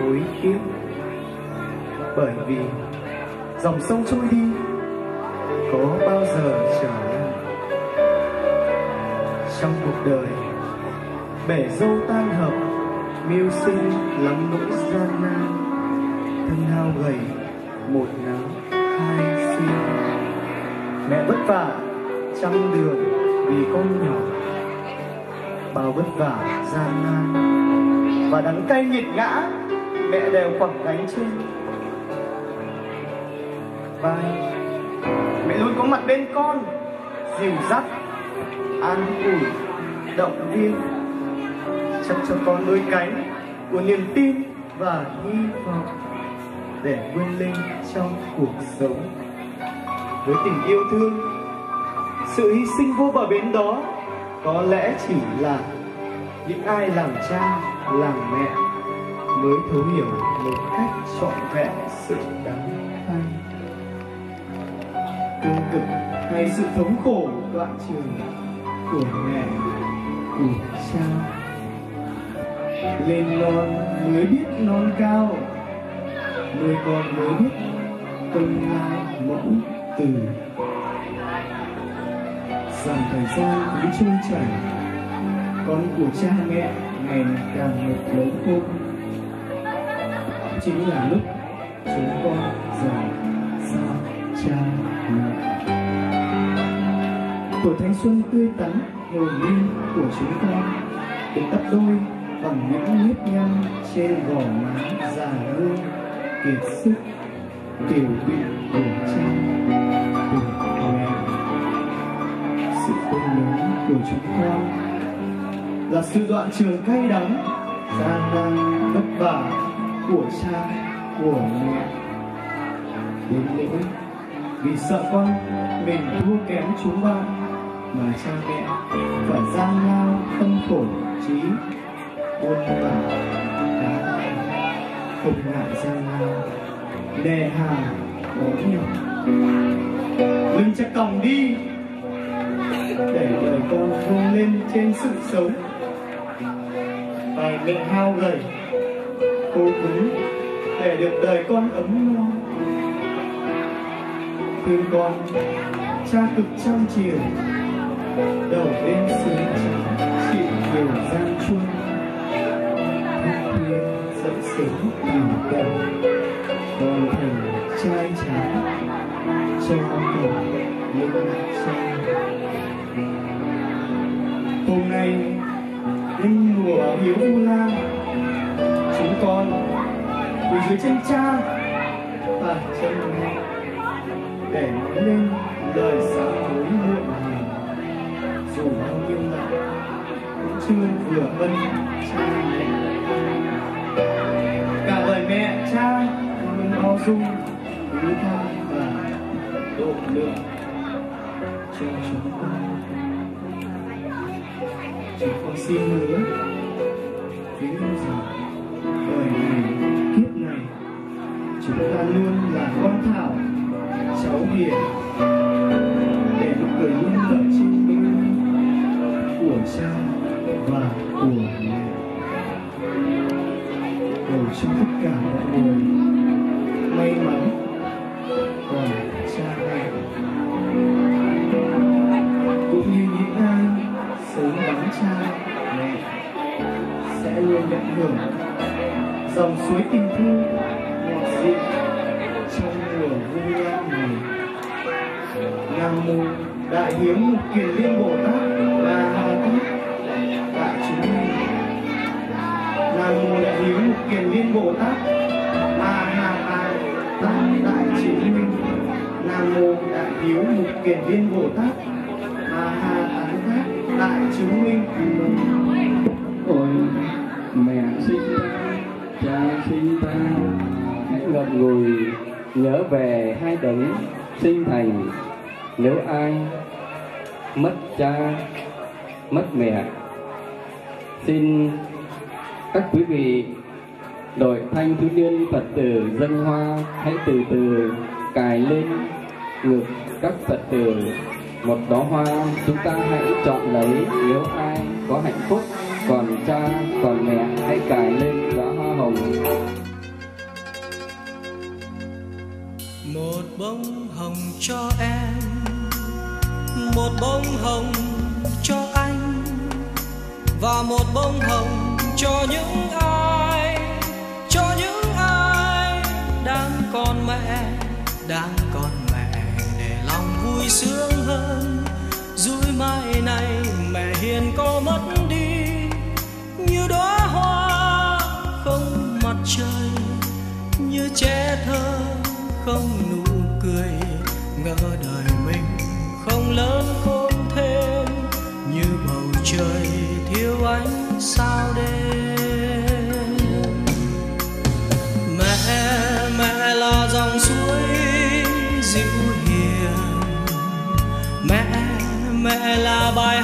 hối tiếc bởi vì dòng sông trôi đi, có bao giờ trở lại? Trong cuộc đời, bể dâu tan hợp mưu sinh lắm nỗi gian nan. Thân hao gầy, một nắng hai xin mẹ vất vả trăm đường vì con nhỏ. Bao vất vả gian nan. Và đắng cay nghiệt ngã mẹ đều quẳng gánh trên vai. Mẹ luôn có mặt bên con, dìu dắt, an ủi, động viên chắc cho con đôi cánh của niềm tin và hy vọng để vươn lên trong cuộc sống. Với tình yêu thương, sự hy sinh vô bờ bến đó có lẽ chỉ là những ai làm cha, làm mẹ mới thấu hiểu một cách trọn vẹn sự đắng cay cương cực hay sự thống khổ đoạn trường của mẹ của cha. Lên non mới biết non cao, nuôi con mới biết công lao mẫu từ dòng thời gian cứ trôi chảy, con của cha mẹ ngày càng một lớn khôn chính là lúc chúng con dần xa cha mẹ. Tuổi thanh xuân tươi tắn, hồn nhiên của chúng con được tắt đôi bằng những nếp nhăn trên gò má già nua, kiệt sức, tiểu bị của cha của mẹ. Sự tôn lớn của chúng con là sự đoạn trường cay đắng, gian nan, vất vả của cha, của mẹ. Đến nỗi vì sợ con mình thua kém chúng ba mà cha mẹ phải gian lao tâm khổ trí buôn bà cá không ngại gian lao nề hà bố nhiều mình sẽ còng đi, để đời con vươn lên trên sự sống. Và mẹ hao gầy cô cứng để được đời con ấm no thương con, cha cực trong chiều, đầu đêm sướng trắng chịu nhiều gian chuông thức dẫn dậy sớm tìm cần con thành trai tráng cho con những trai hôm nay, linh mùa hiếu lang. lan con. Từ dưới chân cha. Và chân mẹ. Để nói lên lời sám hối muộn màng. Dù bao nhiêu năm, cũng chưa vừa ân cha mẹ. Cả lời mẹ, cha, luôn bao dung thứ tha và độ lượng cho chúng con. Chúng con xin hứa chúng ta luôn là con thảo, cháu hiền. Để nụ cười luôn đợi trên môi của cha và của mẹ. Cầu cho tất cả mọi người may mắn còn cha mẹ. Cũng như những ai sớm đón cha, mẹ sẽ luôn nhận hưởng dòng suối tình thương mô đại hiếu mục kiền liên bồ tát la ha tát đại chúng. Minh nam mô đại hiếu mục kiền liên bồ tát a ha a tát đại chúng. Minh nam mô đại hiếu mục kiền liên bồ tát a ha a tát đại chúng minh. Ôi, mẹ sinh ta, cha sinh ta, hãy ngậm ngùi, nhớ về hai đấng sinh thành nếu ai mất cha, mất mẹ, xin các quý vị đội thanh thiếu niên phật tử dân hoa, hãy từ từ cài lên ngực các phật tử một đóa hoa. Chúng ta hãy chọn lấy, nếu ai có hạnh phúc, còn cha, còn mẹ, hãy cài lên đóa hoa hồng. Một bông hồng cho em một bông hồng cho anh và một bông hồng cho những ai, cho những ai đang còn mẹ, đang còn mẹ để lòng vui sướng hơn. Dúi mai này mẹ hiền có mất đi, như đóa hoa không mặt trời, như trẻ thơ không nụ cười, ngỡ đời mình không lớn trời thiếu ánh sao đêm. Mẹ mẹ là dòng suối dịu hiền. Mẹ mẹ là bài